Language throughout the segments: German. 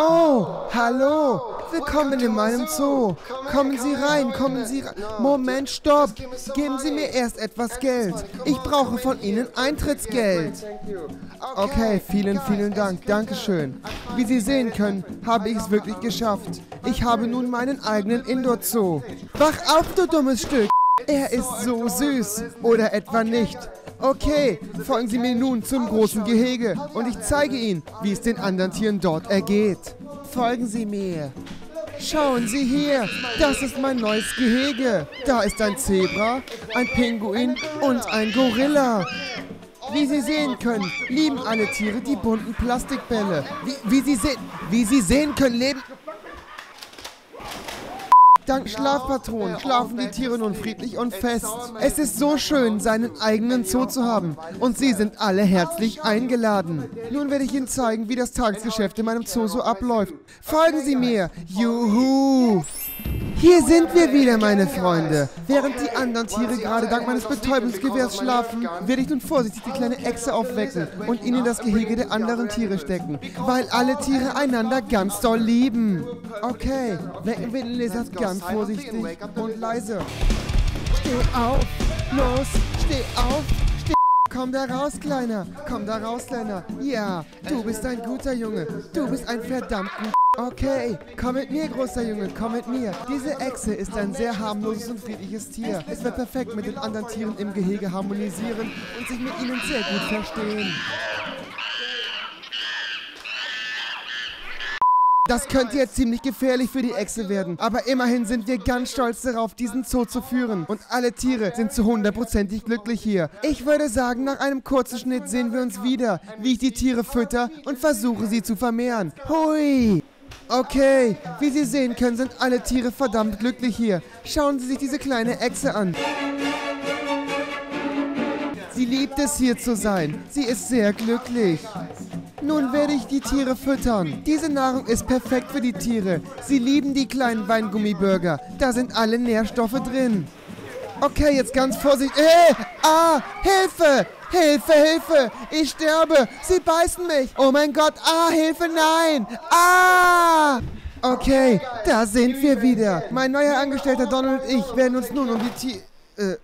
Oh, hallo. Willkommen in meinem Zoo. Kommen Sie rein, kommen Sie rein. Moment, stopp. Geben Sie mir erst etwas Geld. Ich brauche von Ihnen Eintrittsgeld. Okay, vielen, vielen Dank. Dankeschön. Wie Sie sehen können, habe ich es wirklich geschafft. Ich habe nun meinen eigenen Indoor-Zoo. Wach auf, du dummes Stück. Er ist so süß. Oder etwa nicht. Okay, folgen Sie mir nun zum großen Gehege und ich zeige Ihnen, wie es den anderen Tieren dort ergeht. Folgen Sie mir. Schauen Sie hier, das ist mein neues Gehege. Da ist ein Zebra, ein Pinguin und ein Gorilla. Wie Sie sehen können, lieben alle Tiere die bunten Plastikbälle. Wie, wie, Sie, se wie Sie sehen können, leben... Dank Schlafpatronen schlafen die Tiere nun friedlich und fest. Es ist so schön, seinen eigenen Zoo zu haben. Und Sie sind alle herzlich eingeladen. Nun werde ich Ihnen zeigen, wie das Tagesgeschäft in meinem Zoo so abläuft. Folgen Sie mir. Juhu! Hier sind wir wieder, meine Freunde. Während die anderen Tiere gerade dank meines Betäubungsgewehrs schlafen, werde ich nun vorsichtig die kleine Echse aufwecken und ihn in das Gehege der anderen Tiere stecken, weil alle Tiere einander ganz doll lieben. Okay, wecken wir den Lizard ganz vorsichtig und leise. Steh auf! Los, steh auf! Steh Komm da raus, Kleiner! Komm da raus, Kleiner! Ja, du bist ein guter Junge. Du bist ein verdammt guter Okay, komm mit mir, großer Junge, komm mit mir. Diese Echse ist ein sehr harmloses und friedliches Tier. Es wird perfekt mit den anderen Tieren im Gehege harmonisieren und sich mit ihnen sehr gut verstehen. Das könnte jetzt ziemlich gefährlich für die Echse werden. Aber immerhin sind wir ganz stolz darauf, diesen Zoo zu führen. Und alle Tiere sind zu hundertprozentig glücklich hier. Ich würde sagen, nach einem kurzen Schnitt sehen wir uns wieder, wie ich die Tiere fütter und versuche sie zu vermehren. Hui! Okay, wie Sie sehen können, sind alle Tiere verdammt glücklich hier. Schauen Sie sich diese kleine Echse an. Sie liebt es hier zu sein. Sie ist sehr glücklich. Nun werde ich die Tiere füttern. Diese Nahrung ist perfekt für die Tiere. Sie lieben die kleinen Weingummiburger. Da sind alle Nährstoffe drin. Okay, jetzt ganz vorsichtig. Äh, ah, Hilfe! Hilfe, Hilfe! Ich sterbe! Sie beißen mich! Oh mein Gott! Ah, Hilfe, nein! Ah! Okay, da sind wir wieder. Mein neuer Angestellter Donald und ich werden uns nun um die Tiere... Äh, äh.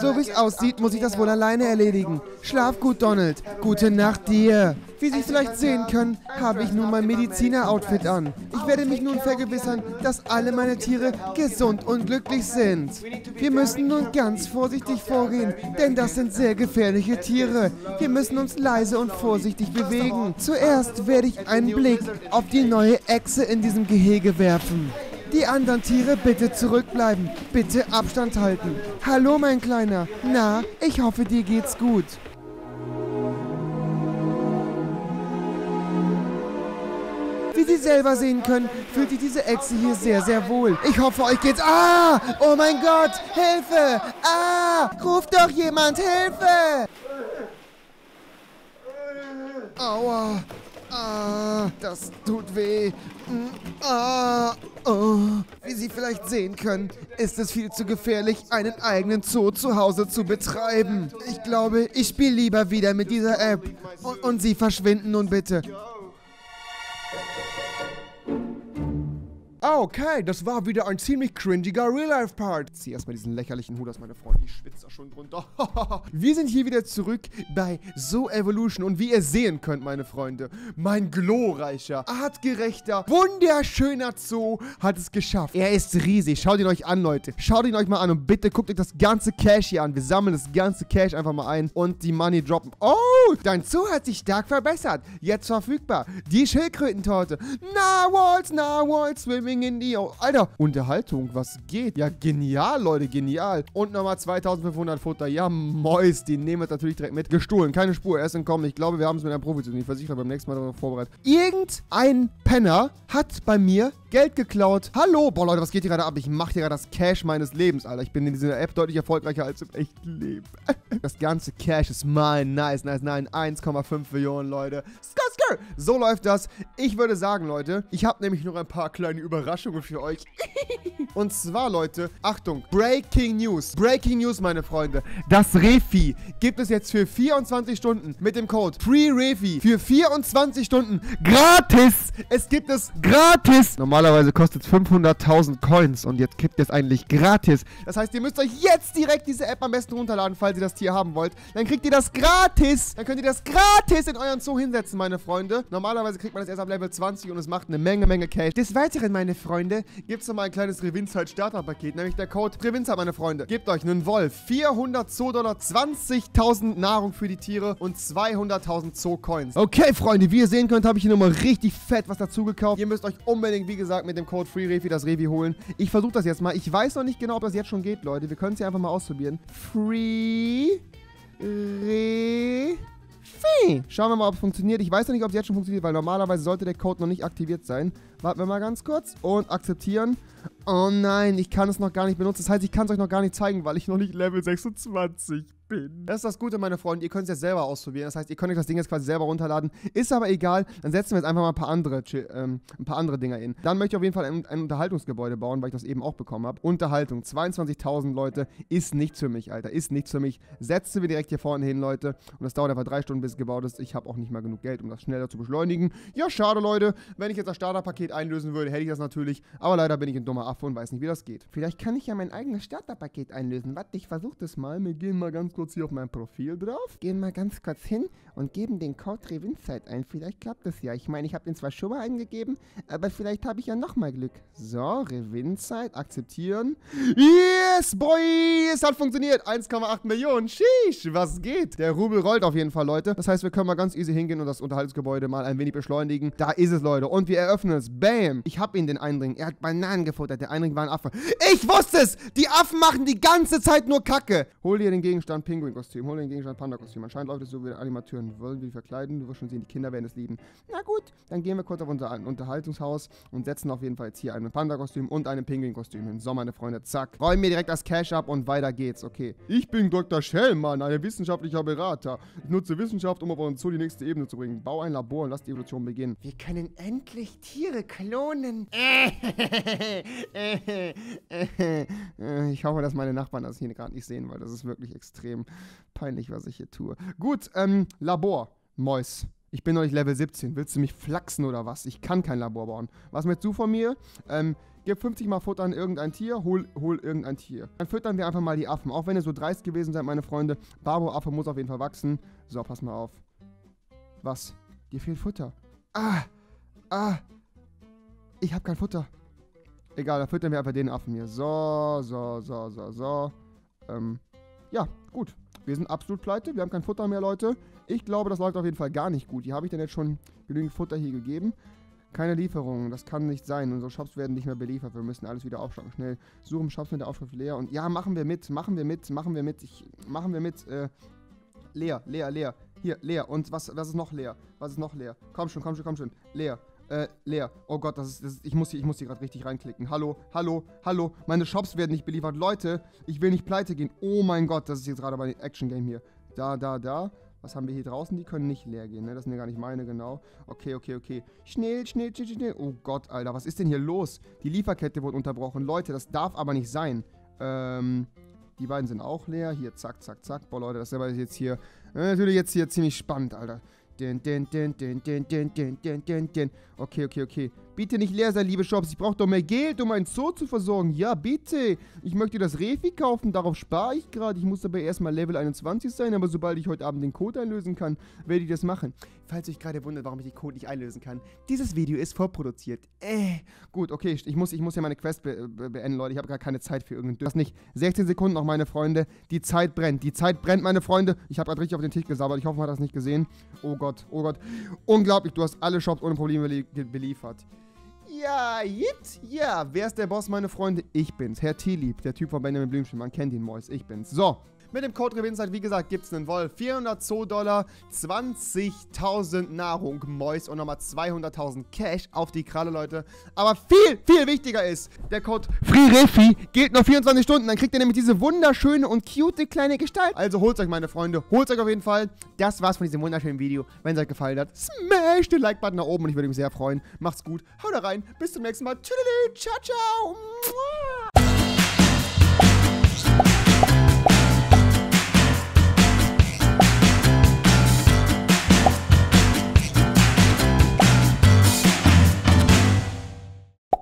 So wie es aussieht, muss ich das wohl alleine erledigen. Schlaf gut, Donald. Gute Nacht dir. Wie Sie vielleicht sehen können, habe ich nun mein Mediziner-Outfit an. Ich werde mich nun vergewissern, dass alle meine Tiere gesund und glücklich sind. Wir müssen nun ganz vorsichtig vorgehen, denn das sind sehr gefährliche Tiere. Wir müssen uns leise und vorsichtig bewegen. Zuerst werde ich einen Blick auf die neue Echse in diesem Gehege werfen. Die anderen Tiere bitte zurückbleiben. Bitte Abstand halten. Hallo, mein Kleiner. Na, ich hoffe, dir geht's gut. Wie Sie selber sehen können, fühlt sich diese Echse hier sehr, sehr wohl. Ich hoffe, euch geht's... Ah! Oh mein Gott! Hilfe! Ah! Ruft doch jemand! Hilfe! Aua! Ah, das tut weh. Ah, oh. Wie Sie vielleicht sehen können, ist es viel zu gefährlich, einen eigenen Zoo zu Hause zu betreiben. Ich glaube, ich spiele lieber wieder mit dieser App. Und, und Sie verschwinden nun bitte. Okay, das war wieder ein ziemlich cringiger Real-Life-Part. Zieh erstmal diesen lächerlichen Hut aus, meine Freunde. Ich schwitze da schon drunter. Wir sind hier wieder zurück bei So Evolution. Und wie ihr sehen könnt, meine Freunde, mein glorreicher, artgerechter, wunderschöner Zoo hat es geschafft. Er ist riesig. Schaut ihn euch an, Leute. Schaut ihn euch mal an und bitte guckt euch das ganze Cash hier an. Wir sammeln das ganze Cash einfach mal ein und die Money droppen. Oh, dein Zoo hat sich stark verbessert. Jetzt verfügbar. Die Schildkrötentorte. Narwhals, Narwhals, swimming in the... O Alter, Unterhaltung, was geht? Ja, genial, Leute, genial. Und nochmal 2500 Futter. Ja, Mäus, die nehmen wir natürlich direkt mit. Gestohlen, keine Spur, er ist entkommen. Ich glaube, wir haben es mit einem Profi zu tun. Ich versichere beim nächsten Mal darauf vorbereitet. Irgendein Penner hat bei mir Geld geklaut. Hallo, boah, Leute, was geht hier gerade ab? Ich mache hier gerade das Cash meines Lebens, Alter. Ich bin in dieser App deutlich erfolgreicher als im echten Leben. Das ganze Cash ist mein. Nice, nice, nice. 1,5 Millionen, Leute. So läuft das. Ich würde sagen, Leute, ich habe nämlich noch ein paar kleine Überraschungen Überraschungen für euch. Und zwar, Leute, Achtung, Breaking News. Breaking News, meine Freunde. Das Refi gibt es jetzt für 24 Stunden mit dem Code FreeRefi für 24 Stunden gratis. Es gibt es gratis. Normalerweise kostet es 500.000 Coins und jetzt gibt es eigentlich gratis. Das heißt, ihr müsst euch jetzt direkt diese App am besten runterladen, falls ihr das Tier haben wollt. Dann kriegt ihr das gratis. Dann könnt ihr das gratis in euren Zoo hinsetzen, meine Freunde. Normalerweise kriegt man das erst ab Level 20 und es macht eine Menge, Menge Cash. Des Weiteren, meine Freunde, gibt es nochmal ein kleines Revinzeit Starterpaket, nämlich der Code Revinzeit, meine Freunde. Gebt euch einen Wolf, 400 Zoo-Dollar, 20.000 Nahrung für die Tiere und 200.000 Zoo-Coins. Okay, Freunde, wie ihr sehen könnt, habe ich hier nochmal richtig fett was dazu gekauft. Ihr müsst euch unbedingt, wie gesagt, mit dem Code FreeRefi das Revi holen. Ich versuche das jetzt mal. Ich weiß noch nicht genau, ob das jetzt schon geht, Leute. Wir können es ja einfach mal ausprobieren. Free Refi. Schauen wir mal, ob es funktioniert. Ich weiß noch nicht, ob es jetzt schon funktioniert, weil normalerweise sollte der Code noch nicht aktiviert sein. Warten wir mal ganz kurz und akzeptieren. Oh nein, ich kann es noch gar nicht benutzen. Das heißt, ich kann es euch noch gar nicht zeigen, weil ich noch nicht Level 26 bin. Das ist das Gute, meine Freunde. Ihr könnt es jetzt selber ausprobieren. Das heißt, ihr könnt euch das Ding jetzt quasi selber runterladen. Ist aber egal. Dann setzen wir jetzt einfach mal ein paar andere, ähm, ein paar andere Dinger in. Dann möchte ich auf jeden Fall ein, ein Unterhaltungsgebäude bauen, weil ich das eben auch bekommen habe. Unterhaltung. 22.000 Leute. Ist nichts für mich, Alter. Ist nichts für mich. Setzen wir direkt hier vorne hin, Leute. Und das dauert einfach drei Stunden, bis es gebaut ist. Ich habe auch nicht mal genug Geld, um das schneller zu beschleunigen. Ja, schade, Leute. Wenn ich jetzt das Starterpaket einlösen würde, hätte ich das natürlich. Aber leider bin ich ein dummer Affe und weiß nicht, wie das geht. Vielleicht kann ich ja mein eigenes Starterpaket einlösen. Warte, ich versuche das mal. Wir gehen mal ganz kurz hier auf mein Profil. Drauf, gehen mal ganz kurz hin und geben den Code Revinzeit ein. Vielleicht klappt das ja. Ich meine, ich habe den zwar schon mal eingegeben, aber vielleicht habe ich ja nochmal Glück. So, Revinzeit, akzeptieren. Yes, boy, es hat funktioniert. 1,8 Millionen. Sheesh, was geht? Der Rubel rollt auf jeden Fall, Leute. Das heißt, wir können mal ganz easy hingehen und das Unterhaltsgebäude mal ein wenig beschleunigen. Da ist es, Leute. Und wir eröffnen es. Bam. Ich habe ihn, den Eindring. Er hat Bananen gefuttert. Der Eindring war ein Affe. Ich wusste es! Die Affen machen die ganze Zeit nur Kacke. Hol dir den Gegenstand Pinguin-Kostüm. Hol den Gegenstand Panda-Kostüm. Anscheinend läuft es so wie Animateuren. Wollen wir verkleiden? Du wirst schon sehen, die Kinder werden es lieben. Na gut, dann gehen wir kurz auf unser Unterhaltungshaus und setzen auf jeden Fall jetzt hier ein Panda-Kostüm und ein Pinguin-Kostüm hin. So, meine Freunde, zack. Räumen mir direkt das Cash ab und weiter geht's. Okay. Ich bin Dr. Schellmann, ein wissenschaftlicher Berater. Ich nutze Wissenschaft, um auf uns Zoo die nächste Ebene zu bringen. Bau ein Labor und lass die Evolution beginnen. Wir können endlich Tiere klonen. ich hoffe, dass meine Nachbarn das hier gerade nicht sehen, weil das ist wirklich extrem peinlich, was ich hier tue. Gut, ähm, Labor. Mois. Ich bin noch nicht Level 17. Willst du mich flachsen oder was? Ich kann kein Labor bauen. Was möchtest du von mir? Ähm, gib 50 mal Futter an irgendein Tier, hol, hol irgendein Tier. Dann füttern wir einfach mal die Affen. Auch wenn ihr so dreist gewesen seid, meine Freunde. Barbo-Affe muss auf jeden Fall wachsen. So, pass mal auf. Was? Dir fehlt Futter. Ah! Ah! Ich hab kein Futter. Egal, dann füttern wir einfach den Affen hier. So, so, so, so, so. Ähm, ja, gut. Wir sind absolut pleite. Wir haben kein Futter mehr, Leute. Ich glaube, das läuft auf jeden Fall gar nicht gut. Hier habe ich denn jetzt schon genügend Futter hier gegeben. Keine Lieferungen, das kann nicht sein. Unsere Shops werden nicht mehr beliefert. Wir müssen alles wieder aufstocken. Schnell suchen Shops mit der Aufschrift leer. Und ja, machen wir mit, machen wir mit, machen wir mit. Ich, machen wir mit. Äh, leer, leer, leer. Hier, leer. Und was, was ist noch leer? Was ist noch leer? Komm schon, komm schon, komm schon. Leer. Äh, leer. Oh Gott, das ist, das ist ich muss hier, ich muss hier gerade richtig reinklicken. Hallo, hallo, hallo. Meine Shops werden nicht beliefert. Leute, ich will nicht pleite gehen. Oh mein Gott, das ist jetzt gerade bei Action Game hier. Da, da, da. Was haben wir hier draußen? Die können nicht leer gehen, ne? Das sind ja gar nicht meine, genau. Okay, okay, okay. Schnell, schnell, schnell, schnell. Oh Gott, Alter, was ist denn hier los? Die Lieferkette wurde unterbrochen. Leute, das darf aber nicht sein. Ähm, die beiden sind auch leer. Hier, zack, zack, zack. Boah, Leute, das ist aber jetzt hier... Äh, natürlich jetzt hier ziemlich spannend, Alter. Den, den, den, den, den, den, den, den, den, den. Okay, okay, okay. Bitte nicht leer sein, liebe Shops. Ich brauche doch mehr Geld, um ein Zoo zu versorgen. Ja, bitte. Ich möchte das Refi kaufen. Darauf spare ich gerade. Ich muss aber erstmal Level 21 sein. Aber sobald ich heute Abend den Code einlösen kann, werde ich das machen. Falls ihr euch gerade wundert, warum ich den Code nicht einlösen kann. Dieses Video ist vorproduziert. Äh, gut, okay. Ich muss, ich muss ja meine Quest be be beenden, Leute. Ich habe gar keine Zeit für irgendein... Das nicht. 16 Sekunden noch, meine Freunde. Die Zeit brennt. Die Zeit brennt, meine Freunde. Ich habe gerade richtig auf den Tisch gesabbert. Ich hoffe, man hat das nicht gesehen. Oh Gott, oh Gott. Unglaublich, du hast alle Shops ohne Probleme beliefert. Ja, Jit. Ja, wer ist der Boss, meine Freunde? Ich bin's, Herr Tilieb, der Typ von Benjamin Blümchen. Man kennt ihn, Mois. Ich bin's. So, Mit dem Code Revinside, wie gesagt, gibt es einen Wolf. 400 Zoo-Dollar, 20.000 Nahrung, Mois und nochmal 200.000 Cash auf die Kralle, Leute. Aber viel, viel wichtiger ist, der Code FREEREFI gilt noch 24 Stunden. Dann kriegt ihr nämlich diese wunderschöne und cute kleine Gestalt. Also holt euch, meine Freunde. Holt euch auf jeden Fall. Das war's von diesem wunderschönen Video. Wenn es euch gefallen hat, smash den Like-Button nach oben und ich würde mich sehr freuen. Macht's gut. Haut rein. Bis zum nächsten Mal. Tschüss. Ciao, ciao.